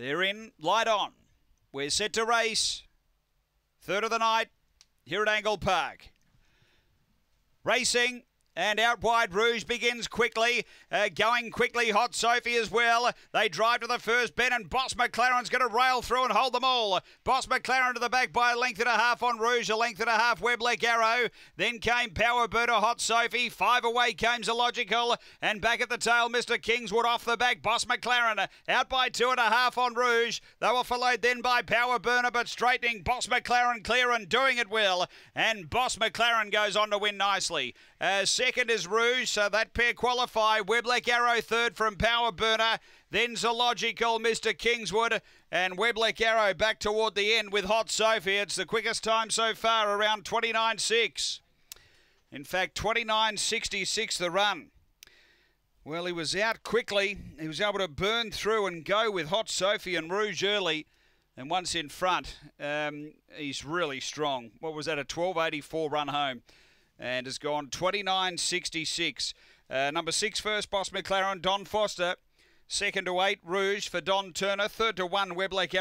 They're in. Light on. We're set to race. Third of the night here at Angle Park. Racing. And out wide, Rouge begins quickly. Uh, going quickly, Hot Sophie as well. They drive to the first bend, and Boss McLaren's going to rail through and hold them all. Boss McLaren to the back by a length and a half on Rouge, a length and a half Weblek Arrow. Then came Power Burner, Hot Sophie. Five away came Zoological. And back at the tail, Mr. Kingswood off the back. Boss McLaren out by two and a half on Rouge. They were followed then by Power Burner, but straightening Boss McLaren clear and doing it well. And Boss McLaren goes on to win nicely. Uh, second is Rouge, so that pair qualify. Weblek Arrow third from Power Burner. Then Zoological, Mr. Kingswood, and Weblek Arrow back toward the end with Hot Sophie. It's the quickest time so far, around 29.6. In fact, 29.66 the run. Well, he was out quickly. He was able to burn through and go with Hot Sophie and Rouge early. And once in front, um, he's really strong. What was that, a 12.84 run home? And has gone 29.66. Uh, number six, first Boss McLaren, Don Foster. Second to eight, Rouge for Don Turner. Third to one, Weblake.